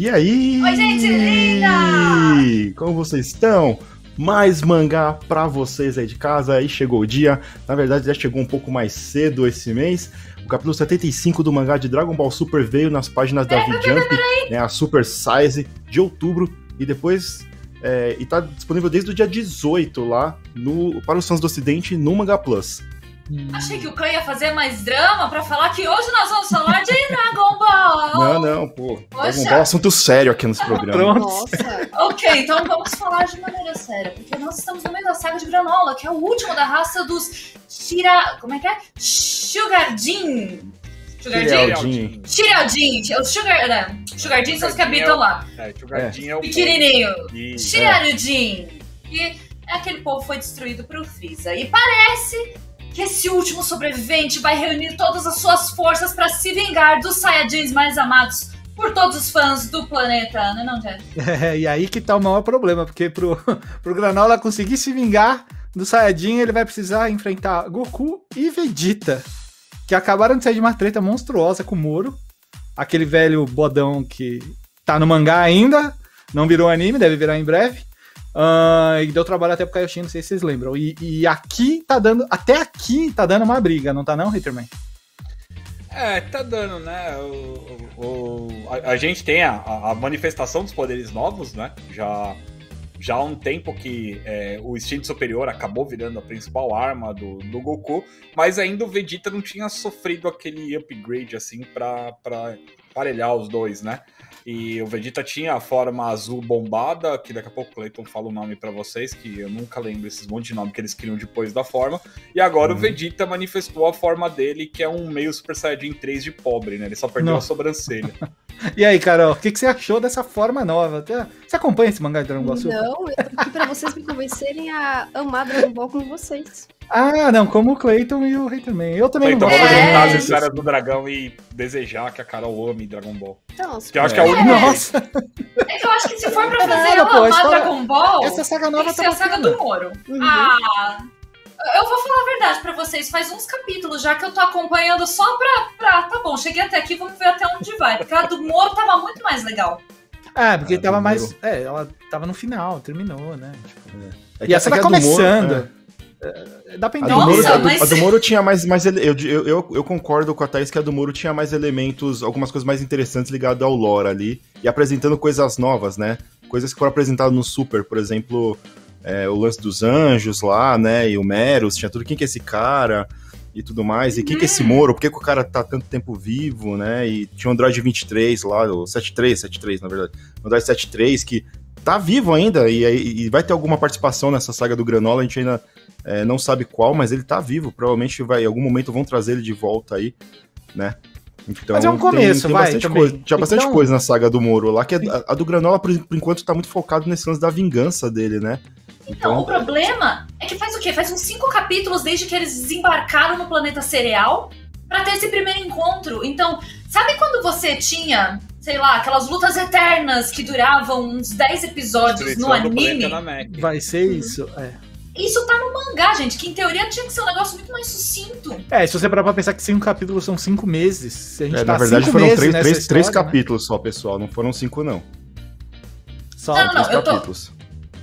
E aí? Oi, gente linda! Como vocês estão? Mais mangá pra vocês aí de casa. Aí chegou o dia. Na verdade, já chegou um pouco mais cedo esse mês. O capítulo 75 do mangá de Dragon Ball Super veio nas páginas da V-Jump, né, a Super Size, de outubro. E depois. É, e tá disponível desde o dia 18 lá no, para os fãs do Ocidente no Manga Plus. Achei que o Khan ia fazer mais drama pra falar que hoje nós vamos falar Não, não, pô. Dragon Ball é assunto sério aqui nos programas. Nossa. ok, então vamos falar de maneira séria, porque nós estamos no meio da saga de Granola, que é o último da raça dos Shira... Como é que é? Sugar-Jin. Sugar-Jin? Shiraldin. Os Sugar... Né? Sugar-Jin são os que habitam lá. É, Sugar-Jin é. é o... Pequenininho. Shiraldin. E aquele povo foi destruído pro Freeza. E parece que esse último sobrevivente vai reunir todas as suas forças para se vingar dos Saiyajins mais amados por todos os fãs do planeta, né não, Jeff? É, e aí que tá o maior problema, porque pro, pro Granola conseguir se vingar do Saiyajin, ele vai precisar enfrentar Goku e Vegeta, que acabaram de sair de uma treta monstruosa com o Moro, aquele velho bodão que tá no mangá ainda, não virou anime, deve virar em breve. Uh, e deu trabalho até pro Kaioshin, não sei se vocês lembram. E, e, aqui tá dando. Até aqui tá dando uma briga, não tá não, Hitterman? É, tá dando, né? O, o a, a, gente tem a, a, manifestação dos poderes novos, né? Já, já há um tempo que é, o instinto superior acabou virando a principal arma do, do Goku, mas ainda o Vegeta não tinha sofrido aquele upgrade assim pra, pra parelhar os dois, né? E o Vegeta tinha a forma azul bombada, que daqui a pouco o Clayton fala o nome para vocês, que eu nunca lembro esses monte de nome que eles criam depois da forma. E agora uhum. o Vegeta manifestou a forma dele, que é um meio Super Saiyajin 3 de pobre, né? Ele só perdeu Não. a sobrancelha. e aí, Carol, o que, que, você achou dessa forma nova? Você acompanha esse mangá de Dragon Ball Super? Não, eu tô aqui pra vocês me convencerem a amar Dragon Ball com vocês. Ah, não, como o Clayton e o Rei também. Eu também Clayton, não gosto. Vamos juntar as histórias do dragão e desejar que a Carol ame Dragon Ball. Nossa, que eu acho que é a única. Nossa! É que eu acho que se for pra fazer eu amar história... Dragon Ball, essa saga nova tá ser a saga do Moro. Uhum. Ah. Eu vou falar a verdade pra vocês, faz uns capítulos já que eu tô acompanhando só pra, pra. Tá bom, cheguei até aqui, vamos ver até onde vai. Porque a do Moro tava muito mais legal. É, porque ah, tava mais. É, ela tava no final, terminou, né? Tipo, é. É e essa tá começando. Moro, é. É, dá pra entender. A do, Moro, a, mas... a do Moro tinha mais. mais eu, eu, eu, eu, concordo com a Thaís que a do Moro tinha mais elementos, algumas coisas mais interessantes ligadas ao lore ali. E apresentando coisas novas, né? Coisas que foram apresentadas no Super, por exemplo, é, o lance dos anjos lá, né? E o Meros, tinha tudo. Quem que é esse cara? E tudo mais. E quem que é esse Moro? Por que, que o cara tá tanto tempo vivo, né? E tinha o Android 23 lá, o 73, 73, na verdade. O Android 73, que tá vivo ainda e, e, vai ter alguma participação nessa saga do Granola, a gente ainda é, não sabe qual, mas ele tá vivo. Provavelmente vai, em algum momento vão trazer ele de volta aí, né? Então, mas é um começo, tem, tem vai. Bastante coisa, tinha bastante então... coisa na saga do Moro lá, que a, a, do Granola, por, por, enquanto, tá muito focado nesse lance da vingança dele, né? Então, então, o problema é que faz o quê? Faz uns cinco capítulos desde que eles desembarcaram no planeta cereal para ter esse primeiro encontro. Então, sabe quando você tinha sei lá, aquelas lutas eternas que duravam uns 10 episódios no anime. Vai ser isso, é. Isso tá no mangá, gente, que em teoria tinha que ser um negócio muito mais sucinto. É, se você parar pra pensar que cinco capítulos são cinco meses, se a gente é, tá Na verdade foram três, três, história, três né? capítulos só, pessoal, não foram cinco, não. Só não, não, três capítulos. Tô...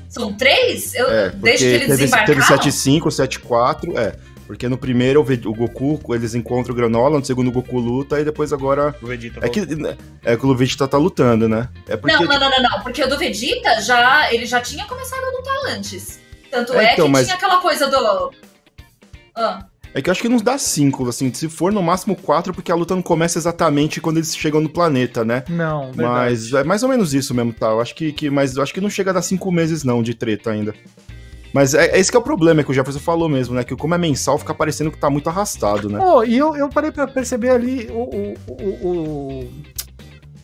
São três? Eu... É, Desde que eles teve, desembarcaram? Teve 7-5, 7-4, é. Porque no primeiro o Goku, eles encontram o Granola, no segundo o Goku luta, e depois agora. O Vegeta é que né, É que o Vegeta tá lutando, né? É porque... não, não, não, não, não. Porque o do Vegeta já. Ele já tinha começado a lutar antes. Tanto é, é então, que mas... tinha aquela coisa do. Ah. É que eu acho que não dá cinco, assim, se for no máximo quatro, porque a luta não começa exatamente quando eles chegam no planeta, né? Não, verdade. Mas é mais ou menos isso mesmo, tá? Eu acho que, que mas eu acho que não chega a dar cinco meses não de treta ainda. Mas é, é esse que é o problema, é que o Jefferson falou mesmo, né? Que como é mensal, fica parecendo que tá muito arrastado, né? Oh, e eu, eu parei pra perceber ali o. o, o, o...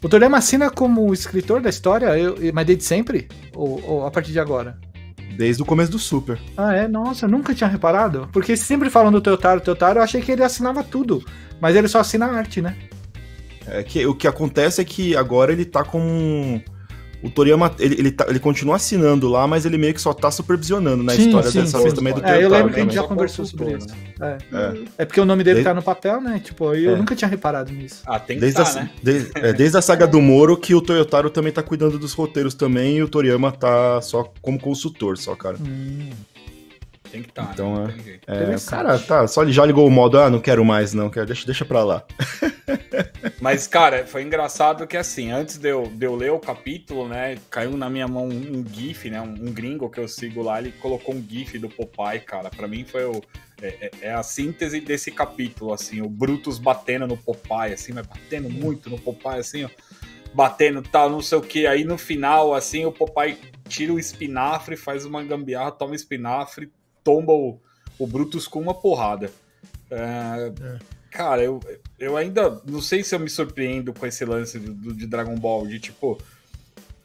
O Toriyama assina como escritor da história, eu, mas desde sempre? Ou, ou, a partir de agora? Desde o começo do Super. Ah, é? Nossa, eu nunca tinha reparado. Porque sempre falam do Teotaro, Teotaro, eu achei que ele assinava tudo. Mas ele só assina a arte, né? É que o que acontece é que agora ele tá com o Toriyama, ele, ele, tá, ele, continua assinando lá, mas ele meio que só tá supervisionando na né, história sim, dessa sim, vez também do é. Eu lembro que a gente já conversou sobre isso. Né? É. É. é. porque o nome dele desde... tá no papel, né? Tipo, eu é. nunca tinha reparado nisso. Ah, tem que desde, tá, a, né? desde, é, desde a saga do Moro que o Toyotaro também tá cuidando dos roteiros também e o Toriyama tá só como consultor, só, cara. Hum. Tem que estar. Tá, então, né? é, é cara, tá, só ele já ligou o modo, ah, não quero mais, não, quero, deixa, deixa pra lá. Mas, cara, foi engraçado que assim, antes de eu, de eu ler o capítulo, né, caiu na minha mão um GIF, né, um, um gringo que eu sigo lá, ele colocou um GIF do Popeye, cara. Pra mim foi o. É, é, é a síntese desse capítulo, assim, o Brutus batendo no Popeye, assim, mas batendo muito no Popeye, assim, ó batendo tal, não sei o que. Aí no final, assim, o Popeye tira o espinafre, faz uma gambiarra, toma o espinafre, tomba o, o Brutus com uma porrada. É, é. Cara, eu, eu ainda não sei se eu me surpreendo com esse lance do, do de Dragon Ball, de tipo.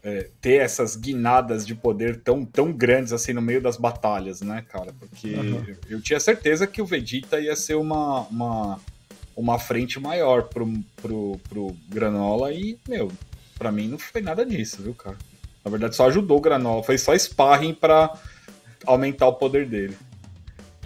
É, ter essas guinadas de poder tão, tão grandes assim no meio das batalhas, né, cara? Porque uhum. eu tinha certeza que o Vegeta ia ser uma, uma, uma frente maior pro, pro, pro Granola e, meu, pra mim não foi nada disso, viu, cara? Na verdade, só ajudou o Granola, foi só sparring pra aumentar o poder dele.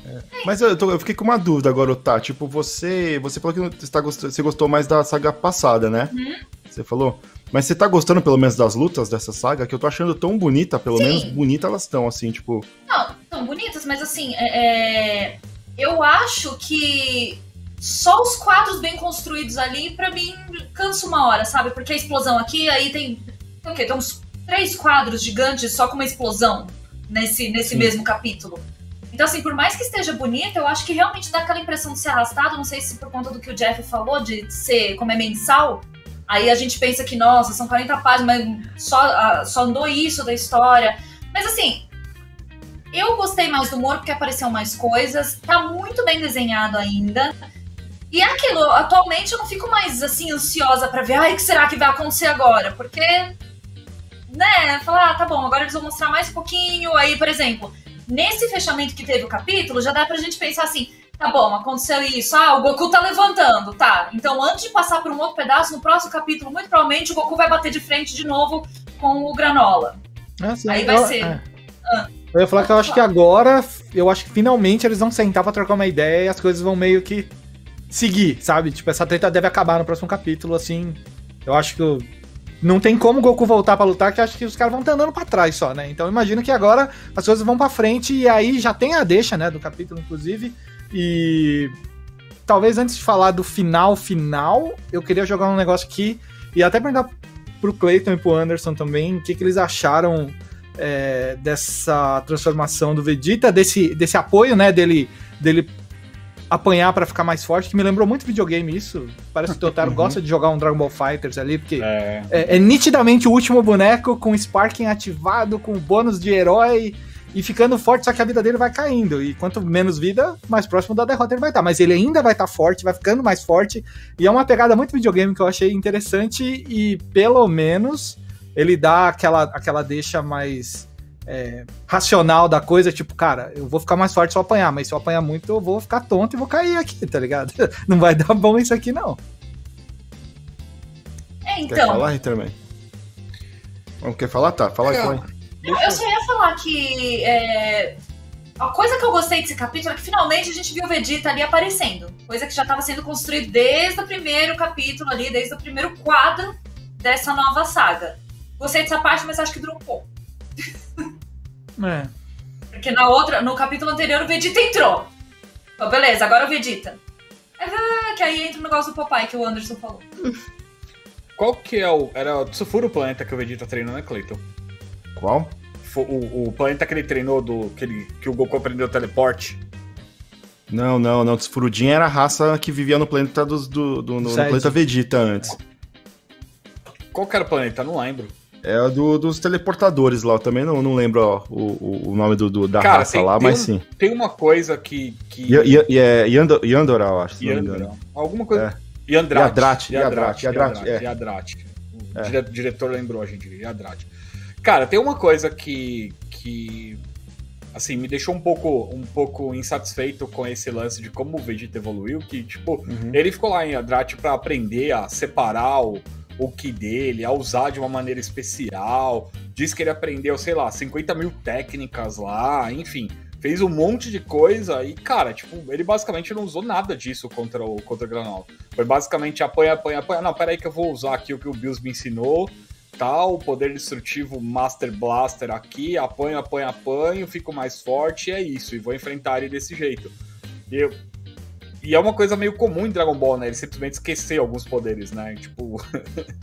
É. Mas eu, tô, eu, fiquei com uma dúvida agora, tá? Tipo, você. Você falou que você, tá você gostou mais da saga passada, né? Uhum. Você falou. Mas você tá gostando pelo menos das lutas dessa saga? Que eu tô achando tão bonita, pelo Sim. menos bonita elas estão, assim, tipo. Não, tão bonitas, mas assim, é, é... eu acho que só os quadros bem construídos ali, para mim, cansa uma hora, sabe? Porque a explosão aqui, aí tem. Tem o quê? Tem uns três quadros gigantes só com uma explosão nesse, nesse mesmo capítulo. Então, assim, por mais que esteja bonita, eu acho que realmente dá aquela impressão de ser arrastado. Não sei se por conta do que o Jeff falou, de ser como é mensal. Aí a gente pensa que, nossa, são 40 páginas, mas só, só andou isso da história. Mas assim, eu gostei mais do humor porque apareceu mais coisas. Tá muito bem desenhado ainda. E é aquilo, atualmente eu não fico mais assim ansiosa para ver, ai, o que será que vai acontecer agora? Porque né, falar, ah, tá bom, agora eles vão mostrar mais um pouquinho. Aí, por exemplo, nesse fechamento que teve o capítulo, já dá pra gente pensar assim, tá bom, aconteceu isso, ah, o Goku tá levantando, tá. Então, antes de passar por um outro pedaço, no próximo capítulo, muito provavelmente o Goku vai bater de frente de novo com o Granola. Ah, sim, Aí vai eu, ser. É. Ah, eu ia falar que eu acho que agora, eu acho que finalmente eles vão sentar pra trocar uma ideia e as coisas vão meio que seguir, sabe? Tipo, essa treta deve acabar no próximo capítulo, assim. Eu acho que não tem como o Goku voltar para lutar, que acho que os caras vão estar andando para trás só, né? Então imagino que agora as coisas vão para frente e aí já tem a deixa, né, do capítulo inclusive. E talvez antes de falar do final final, eu queria jogar um negócio aqui e até perguntar pro Clayton e pro Anderson também, o que, que eles acharam é, dessa transformação do Vegeta, desse, desse apoio, né, dele, dele apanhar para ficar mais forte, que me lembrou muito videogame isso. Parece que o Totaro gosta de jogar um Dragon Ball Fighters ali, porque é. É, é. nitidamente o último boneco com Sparking ativado, com bônus de herói e ficando forte, só que a vida dele vai caindo. E quanto menos vida, mais próximo da derrota ele vai estar. Mas ele ainda vai estar forte, vai ficando mais forte. E é uma pegada muito videogame que eu achei interessante e pelo menos ele dá aquela, aquela deixa mais é, racional da coisa, tipo, cara, eu vou ficar mais forte se eu apanhar, mas se eu apanhar muito, eu vou ficar tonto e vou cair aqui, tá ligado? Não vai dar bom isso aqui, não. É, então. Quer falar, também? Não quer falar? Tá, fala aí. Eu, eu só ia falar que. É, a coisa que eu gostei desse capítulo é que finalmente a gente viu o Vegeta ali aparecendo. Coisa que já estava sendo construída desde o primeiro capítulo ali, desde o primeiro quadro dessa nova saga. Gostei dessa parte, mas acho que durou um pouco. É. Porque na outra, no capítulo anterior, o Vegeta entrou. Então, beleza, agora o Vegeta. Ah, que aí entra o negócio do papai que o Anderson falou. Qual que é o. Era o Tsufuru planeta que o Vegeta treinou, né, Clayton? Qual? O, o, planeta que ele treinou, do, que, ele, que o Goku aprendeu teleporte. Não, não, não. Tsufurudin era a raça que vivia no planeta dos, do, do, no, no planeta Vegeta antes. Qual que era o planeta? Não lembro. É do, dos teleportadores lá, eu também não, não lembro ó, o, o nome do, do da Cara, raça tem, lá, tem mas um, sim. Tem uma coisa que. que... E, é Yandor, eu acho. Yandor. Alguma coisa. É. Yandrate. Yandrate. Yandrate. Yandrate. O é. diretor lembrou a gente. Yandrate. Cara, tem uma coisa que. que assim, me deixou um pouco, um pouco insatisfeito com esse lance de como o Vegeta evoluiu, que, tipo, uhum. ele ficou lá em Yandrate para aprender a separar o, o Ki dele, a usar de uma maneira especial. Diz que ele aprendeu, sei lá, 50 mil técnicas lá, enfim. Fez um monte de coisa e, cara, tipo, ele basicamente não usou nada disso contra o, contra o. Foi basicamente apanha, apanha, apanha. Não, peraí que eu vou usar aqui o que o Bills me ensinou tal, poder destrutivo Master Blaster aqui, apanho, apanho, apanho, fico mais forte, é isso, e vou enfrentar ele desse jeito. E, e é uma coisa meio comum em Dragon Ball, né? Ele simplesmente esquecer alguns poderes, né? Tipo,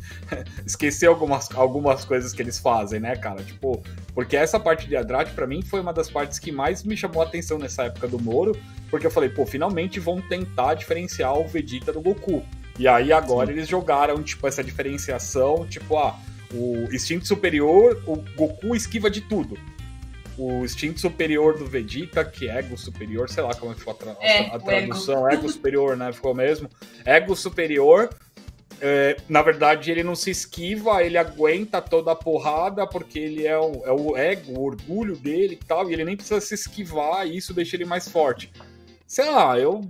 esquecer algumas, algumas coisas que eles fazem, né, cara? Tipo, porque essa parte de Adrate, para mim, foi uma das partes que mais me chamou a atenção nessa época do Moro, porque eu falei, pô, finalmente vão tentar diferenciar o Vegeta do Goku. E aí agora Sim. eles jogaram, tipo, essa diferenciação, tipo, ah, o instinto superior, o Goku esquiva de tudo. O instinto superior do Vegeta, que é ego superior, sei lá como é foi a, tra é, a tradução, ego. ego superior, né? Ficou mesmo. Ego superior é, na verdade, ele não se esquiva, ele aguenta toda a porrada, porque ele é o, é o ego, o orgulho dele e tal, e ele nem precisa se esquivar, e isso deixa ele mais forte. Sei lá, eu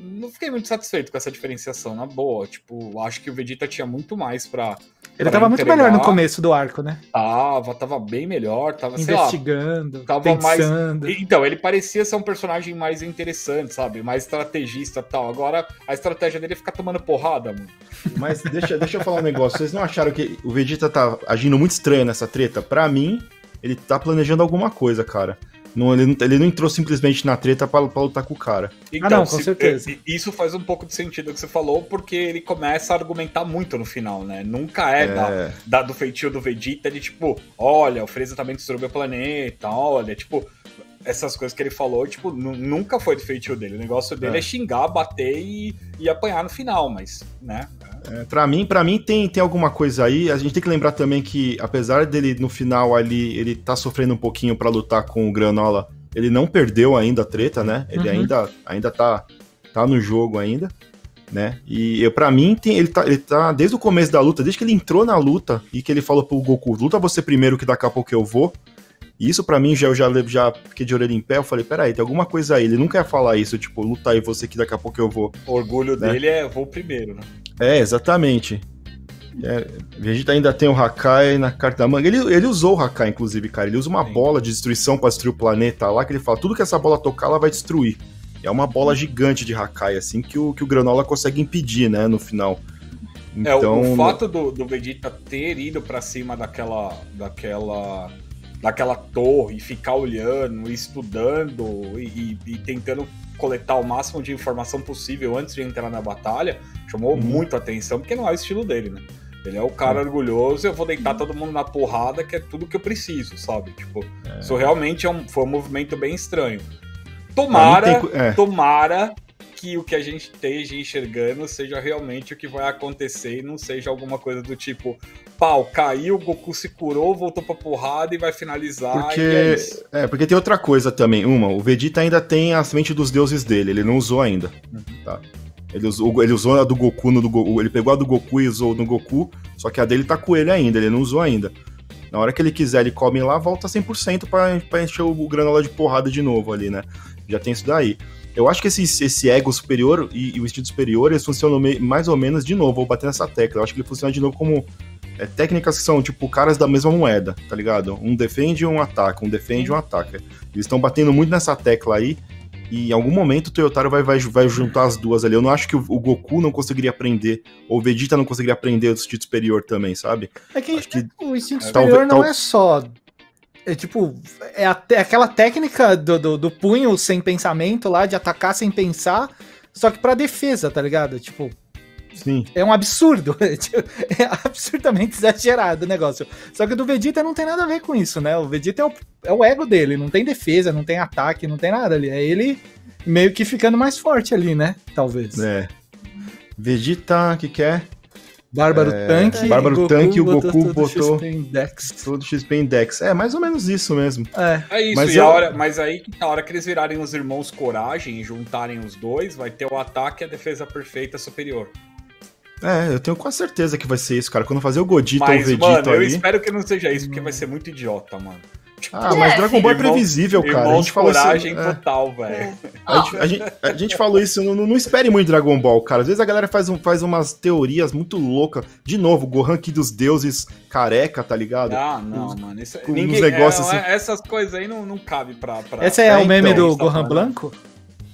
não fiquei muito satisfeito com essa diferenciação, na boa. Tipo, acho que o Vegeta tinha muito mais pra. Ele tava muito melhor no começo do arco, né? Tava, tava bem melhor, tava, Investigando, lá, tava pensando. mais. Então, ele parecia ser um personagem mais interessante, sabe? Mais estrategista e tal. Agora, a estratégia dele é ficar tomando porrada, mano. Mas deixa, deixa eu falar um negócio. Vocês não acharam que o Vegeta tá agindo muito estranho nessa treta? Pra mim, ele tá planejando alguma coisa, cara. Não, ele, não, ele não entrou simplesmente na treta pra, pra lutar com o cara. Então, ah, não, com se, certeza. É, isso faz um pouco de sentido o que você falou, porque ele começa a argumentar muito no final, né? Nunca é, é. Da, da, do feitio do Vegeta de tipo, olha, o Freeza também destruiu o planeta, olha, tipo, essas coisas que ele falou, tipo, nunca foi do feitio dele. O negócio dele é, é xingar, bater e, e apanhar no final, mas, né? É, para mim, para mim tem, tem alguma coisa aí. A gente tem que lembrar também que, apesar dele no final ali, ele tá sofrendo um pouquinho para lutar com o Granola, ele não perdeu ainda a treta, né? Ele uhum. ainda, ainda tá, tá no jogo ainda, né? E para mim, tem, ele, tá, ele tá desde o começo da luta, desde que ele entrou na luta e que ele falou pro Goku: luta você primeiro que daqui a pouco eu vou. E isso para mim já eu já, já fiquei de orelha em pé, eu falei, peraí, tem alguma coisa aí. Ele não quer falar isso, tipo, luta aí você que daqui a pouco eu vou. O orgulho né? dele é vou primeiro, né? É, exatamente. É, Vegeta ainda tem o Hakai na carta da manga. Ele, ele usou o Hakai, inclusive, cara. Ele usa uma Sim. bola de destruição para destruir o planeta lá, que ele fala, tudo que essa bola tocar, ela vai destruir. É uma bola gigante de Hakai, assim, que o, que o Granola consegue impedir, né, no final. Então, é, o, o então, fato do, do Vegeta ter ido para cima daquela, daquela, daquela torre e ficar olhando, estudando e, e, e tentando coletar o máximo de informação possível antes de entrar na batalha, chamou uhum. muito atenção, porque não é o estilo dele, né? Ele é o cara uhum. orgulhoso, eu vou deitar todo mundo na porrada, que é tudo que eu preciso, sabe? Tipo, é. isso realmente é um, foi um movimento bem estranho. Tomara, tem... é. tomara que o que a gente esteja enxergando seja realmente o que vai acontecer e não seja alguma coisa do tipo, pau, caiu, Goku se curou, voltou pra porrada e vai finalizar. Porque, é, é, porque tem outra coisa também. Uma, o Vegeta ainda tem a semente dos deuses dele, ele não usou ainda. Uhum. Tá? Ele usou, ele usou a do Goku no do Goku. Ele pegou a do Goku e usou no Goku, só que a dele tá com ele ainda, ele não usou ainda. Na hora que ele quiser, ele come lá, volta 100% pra, pra encher o granola de porrada de novo ali, né? Já tem isso daí. Eu acho que esse, esse ego superior e, e o instinto superior, eles funcionam mais ou menos de novo, vou bater nessa tecla. Eu acho que ele funciona de novo como é, técnicas que são, tipo, caras da mesma moeda, tá ligado? Um defende e um ataca, um defende e um ataca. Eles estão batendo muito nessa tecla aí, e em algum momento o Toyotaro vai, vai, vai juntar as duas ali. Eu não acho que o, o Goku não conseguiria aprender, ou o Vegeta não conseguiria aprender o instinto superior também, sabe? É que, que o instinto superior não tal... é só é tipo, é, é aquela técnica do, do, do, punho sem pensamento lá, de atacar sem pensar, só que pra defesa, tá ligado? Tipo. Sim. É um absurdo. É absurdamente exagerado o negócio. Só que o do Vegeta não tem nada a ver com isso, né? O Vegeta é o, é o ego dele, não tem defesa, não tem ataque, não tem nada ali. É ele meio que ficando mais forte ali, né? Talvez. É. Vegeta, que quer? Bárbaro é, Tanque. Bárbaro Goku Tanque, o Goku botou, botou XP Index. Todo XP Index. É, mais ou menos isso mesmo. É, é isso. Mas, eu... hora, mas aí, na hora que eles virarem os irmãos Coragem e juntarem os dois, vai ter o ataque e a defesa perfeita superior. É, eu tenho quase certeza que vai ser isso, cara. Quando fazer o Godito ou o Vegeta mano, eu espero que não seja isso, porque vai ser muito idiota, mano. Tipo, ah, mas Dragon Ball é previsível, cara. A gente falou coragem isso, é. total, velho. É. A, gente, a, gente, a gente falou isso, não, não, espere muito Dragon Ball, cara. Às vezes a galera faz, um, faz umas teorias muito loucas. De novo, Gohan aqui dos deuses careca, tá ligado? Ah, não, Os, mano. Isso, ninguém, negócios é, assim. Essas coisas aí não, não cabe pra, pra... Esse é, é o meme então, do Gohan Blanco?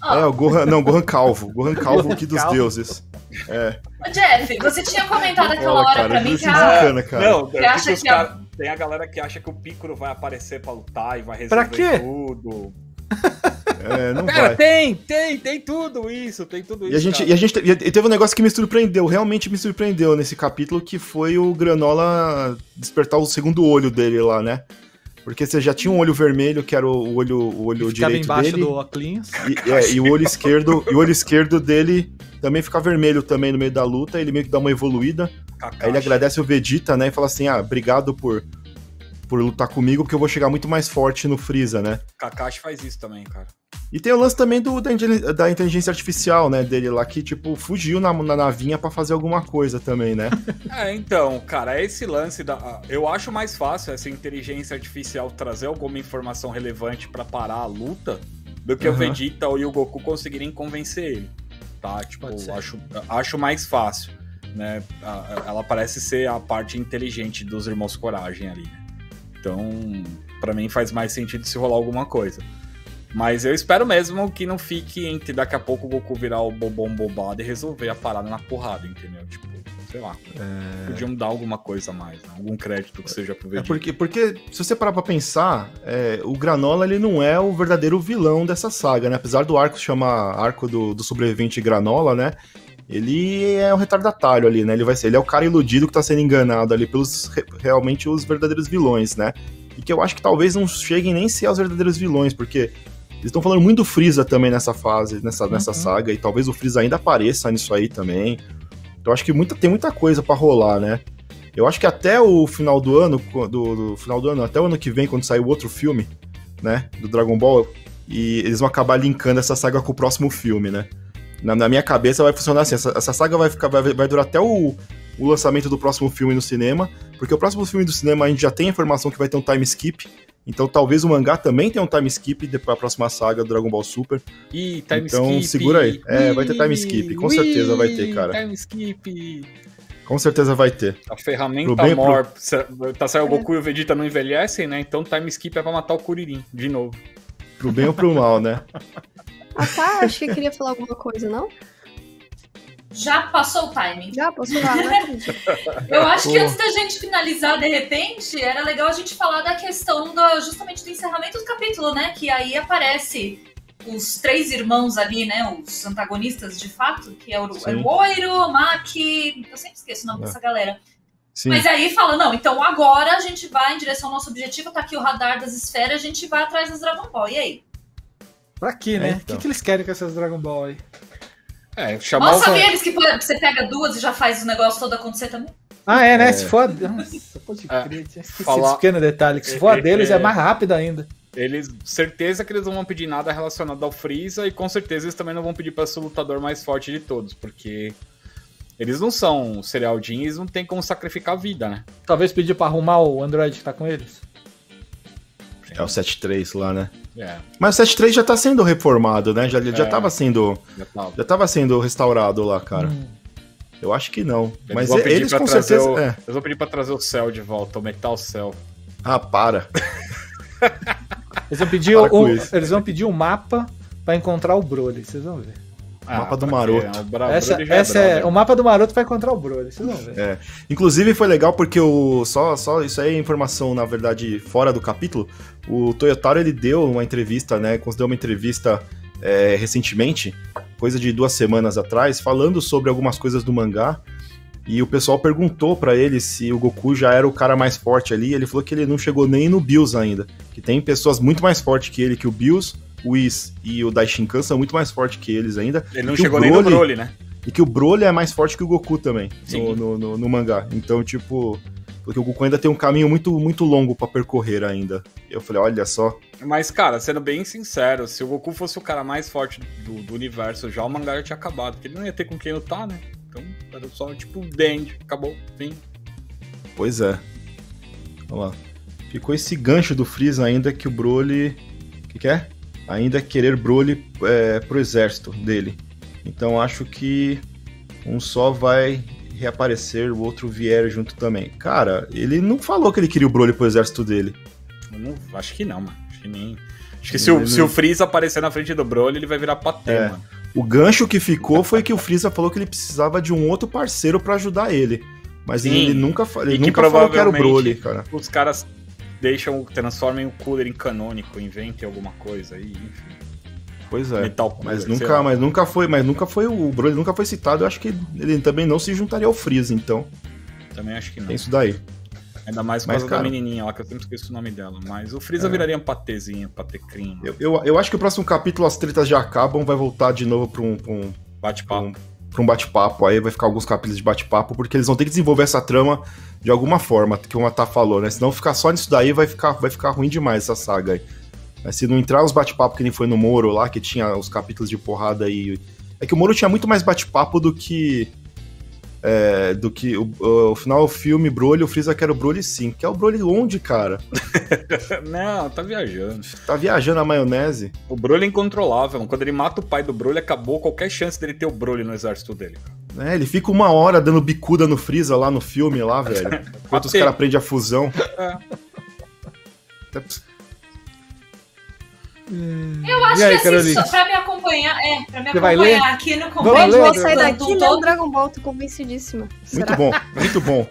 É, o Gohan. Não, Gohan Calvo. Gohan Calvo aqui dos deuses. É. Ô, Jeff, você tinha comentado aquela hora cara, pra mim que a. Cara. Não, você acha que a... tem a galera que acha que o Piccolo vai aparecer pra lutar e vai resolver pra quê? tudo. É, não Pera, vai. tem, tem, tem tudo isso, tem tudo isso. E a gente, e a gente e teve um negócio que me surpreendeu, realmente me surpreendeu nesse capítulo, que foi o Granola despertar o segundo olho dele lá, né? Porque você já tinha um olho vermelho, que era o olho, o olho direito embaixo dele. Do óculos. E, é, e o olho esquerdo, e o olho esquerdo dele também fica vermelho também no meio da luta, ele meio que dá uma evoluída. Kakashi. Aí ele agradece o Vegeta, né, e fala assim: "Ah, obrigado por por lutar comigo, porque eu vou chegar muito mais forte no Freeza, né?" Kakashi faz isso também, cara. E tem o lance também do, da, da inteligência artificial, né, dele lá, que, tipo, fugiu na, na navinha para fazer alguma coisa também, né? é, então, cara, esse lance da... Eu acho mais fácil essa inteligência artificial trazer alguma informação relevante para parar a luta do que uhum. o Vegeta e o Goku conseguirem convencer ele, tá? Tipo, acho, acho mais fácil, né? Ela parece ser a parte inteligente dos Irmãos Coragem ali, né? Então, para mim faz mais sentido se rolar alguma coisa. Mas eu espero mesmo que não fique entre daqui a pouco o Goku virar o bobão bobado e resolver a parada na porrada, entendeu? Tipo, sei lá. É... Podiam dar alguma coisa a mais, né? algum crédito que seja pro. É porque, porque se você parar pra pensar, é, o Granola ele não é o verdadeiro vilão dessa saga, né? Apesar do arco se chamar Arco do, do Sobrevivente Granola, né? Ele é um retardatário ali, né? Ele vai ser, ele é o cara iludido que tá sendo enganado ali pelos realmente os verdadeiros vilões, né? E que eu acho que talvez não cheguem nem ser os verdadeiros vilões, porque eles estão falando muito do Freeza também nessa fase, nessa, uhum. nessa saga, e talvez o Freeza ainda apareça nisso aí também. Então acho que muita, tem muita coisa para rolar, né? Eu acho que até o final do ano, do, do, final do ano, até o ano que vem, quando sair o outro filme, né, do Dragon Ball, e eles vão acabar linkando essa saga com o próximo filme, né? Na, na minha cabeça vai funcionar assim, essa, essa saga vai, ficar, vai, vai durar até o, o lançamento do próximo filme no cinema, porque o próximo filme do cinema a gente já tem a informação que vai ter um time skip, então talvez o mangá também tenha um time skip para a próxima saga do Dragon Ball Super. Ih, time então, skip. Então segura aí. É, vai ter time skip, com certeza vai ter, cara. Time skip. Com certeza vai ter. A ferramenta bem, Mor, pro... tá saindo o Goku e o Vegeta não envelhecem, né? Então time skip é pra matar o Kuririn, de novo. Pro bem ou pro mal, né? Ah tá, acho que queria falar alguma coisa, não? Já passou o timing. Já passou lá, né? Eu acho que antes da gente finalizar, de repente, era legal a gente falar da questão do, justamente do encerramento do capítulo, né? Que aí aparece os três irmãos ali, né? Os antagonistas de fato, que é o, é o Oiro, o Maki. Eu sempre esqueço o nome é. dessa galera. Sim. Mas aí fala, não, então agora a gente vai em direção ao nosso objetivo, tá aqui o radar das esferas, a gente vai atrás das Dragon Ball. E aí? Pra quê, né? É, então. O que, que eles querem com essas Dragon Ball aí? É, chamar Mal sabia eles que você pega duas e já faz o negócio todo acontecer também? Ah, é, né? É. Se for. Nossa, pode é, crer. É, falar... Esse pequeno detalhe, que se for a deles é, é mais rápido ainda. Eles, certeza que eles não vão pedir nada relacionado ao Freeza e com certeza eles também não vão pedir para ser o lutador mais forte de todos, porque eles não são serial jeans, não tem como sacrificar a vida, né? Talvez pedir para arrumar o Android que tá com eles. É o 7.3 lá, né? É. Mas o 7.3 já tá sendo reformado, né? Já, é. já tava sendo. Já tava. já tava sendo restaurado lá, cara. Hum. Eu acho que não. Eles Mas eles com certeza. O, é. Eu vou pedir pra trazer o céu de volta, o Metal Cell. Ah, para. eles vão pedir, um, eles vão pedir um mapa para encontrar o Broly, vocês vão ver. Ah, mapa do Maroto. É, essa, essa é, o mapa do Maroto vai encontrar o Broly, vocês vão ver. É. Inclusive foi legal porque o só só isso aí é informação na verdade fora do capítulo. O Toyotaro ele deu uma entrevista, né? Concedeu uma entrevista é, recentemente, coisa de duas semanas atrás, falando sobre algumas coisas do mangá. E o pessoal perguntou para ele se o Goku já era o cara mais forte ali. Ele falou que ele não chegou nem no Bills ainda. Que tem pessoas muito mais fortes que ele, que o Bills, o Whis e o Daishinkan são muito mais fortes que eles ainda. Ele não chegou Broly, nem no Broly, né? E que o Broly é mais forte que o Goku também, no, no, no, no, mangá. Então, tipo, porque o Goku ainda tem um caminho muito, muito longo para percorrer ainda. Eu falei, olha só. Mas, cara, sendo bem sincero, se o Goku fosse o cara mais forte do, do universo, já o mangá já tinha acabado, porque ele não ia ter com quem lutar, né? Então, era só, tipo, Dend, acabou, fim. Pois é. Vamos lá. ficou esse gancho do Freeza ainda que o Broly. O que, que é? Ainda querer Broly é, pro exército dele. Então acho que um só vai reaparecer, o outro vier junto também. Cara, ele não falou que ele queria o Broly pro exército dele. Não, acho que não, mano. Acho que nem. Acho que se o, se o Freeza aparecer na frente do Broly, ele vai virar patê, é. mano. O gancho que ficou foi que o Freeza falou que ele precisava de um outro parceiro para ajudar ele. Mas Sim, ele nunca, ele nunca falou que era o Broly, cara. Os caras deixam, transformem o Cooler em canônico, inventem alguma coisa aí, enfim. Pois é. Metal mas nunca, mas nunca foi, mas nunca foi o Broly nunca foi citado. Eu acho que ele também não se juntaria ao Freeza, então. Também acho que não. Tem isso daí. Ainda mais por causa cara, da menininha lá, que eu sempre esqueço o nome dela. Mas o Freeza é. viraria um patezinho, patecrim. Eu, eu, eu, acho que o próximo capítulo as tretas já acabam, vai voltar de novo pra um. Pra um bate-papo. Um, pra um bate-papo. Aí vai ficar alguns capítulos de bate-papo, porque eles vão ter que desenvolver essa trama de alguma forma, que o Matá falou, né? Senão ficar só nisso daí vai ficar, vai ficar ruim demais essa saga aí. Mas se não entrar os bate-papo que nem foi no Moro lá, que tinha os capítulos de porrada aí. É que o Moro tinha muito mais bate-papo do que. É, do que o, o, final do filme Broly, o Freeza quer o Broly sim. Quer o Broly onde, cara? não, tá viajando. Tá viajando a maionese. O Broly é incontrolável. Quando ele mata o pai do Broly, acabou qualquer chance dele ter o Broly no exército dele. É, ele fica uma hora dando bicuda no Freeza lá no filme, lá, velho. Enquanto os caras aprendem a fusão. É. Eu acho aí, que assim, só pra me acompanhar, é, pra me Você acompanhar aqui no convento. Vou sair daqui e o Dragon Ball, tô convencidíssima. Muito bom, muito bom.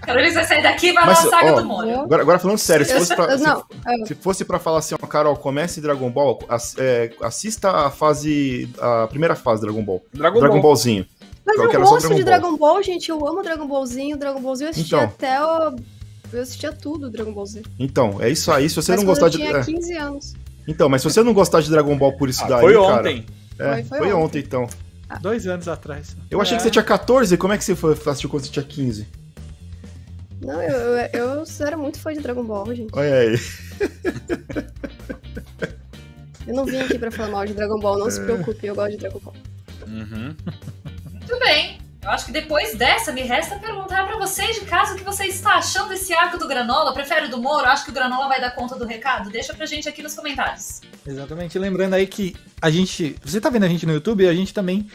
Carolina vai sair daqui e vai Mas, lá saga ó, do Moro. Agora, agora falando sério, se fosse, pra, não, se, se, fosse pra falar assim, ó, Carol, comece Dragon Ball, é, assista a fase, a primeira fase do Dragon Ball. Dragon, Dragon Ball. Ballzinho. Mas eu, eu gosto de Dragon Ball, gente, eu amo Dragon Ballzinho, Dragon Ballzinho eu assisti então, até o... Eu assistia tudo Dragon Ball Z. Então, é isso aí. Se você Mas não gostar de. Eu tinha 15 é. anos. Então, mas se você não gostar de Dragon Ball por isso ah, daí. Foi ontem. Cara, é, foi, foi, foi ontem. ontem. então. Ah. Dois anos atrás. Eu achei é. que você tinha 14, como é que você foi, assistiu quando você tinha 15? Não, eu, eu, eu era muito fã de Dragon Ball, gente. Olha aí. eu não vim aqui pra falar mal de Dragon Ball, não é. se preocupe, eu gosto de Dragon Ball. Uhum. Muito bem. Eu acho que depois dessa, me resta perguntar para vocês de casa o que você está achando desse arco do Granola. Prefere do Moro? Acho que o Granola vai dar conta do recado? Deixa pra gente aqui nos comentários. Exatamente. Lembrando aí que a gente. Você tá vendo a gente no YouTube, a gente também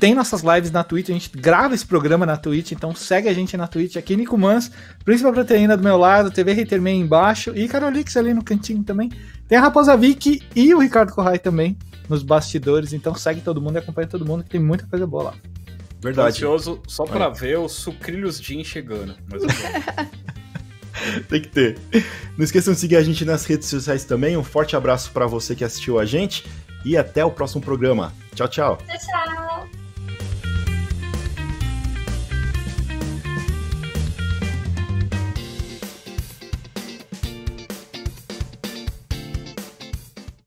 tem nossas lives na Twitch, a gente grava esse programa na Twitch, então segue a gente na Twitch aqui, Nico Mans, Principal Proteína do meu lado, TV Haterman embaixo e Carolix ali no cantinho também. Tem a Raposa Vicky e o Ricardo Corrai também nos bastidores, então segue todo mundo e acompanha todo mundo que tem muita coisa boa lá. Verdade. Tô ansioso só pra ver os sucrilhos Jin chegando. Mas Tem que ter. Não esqueçam de seguir a gente nas redes sociais também. Um forte abraço para você que assistiu a gente e até o próximo programa. Tchau, tchau. Tchau, tchau.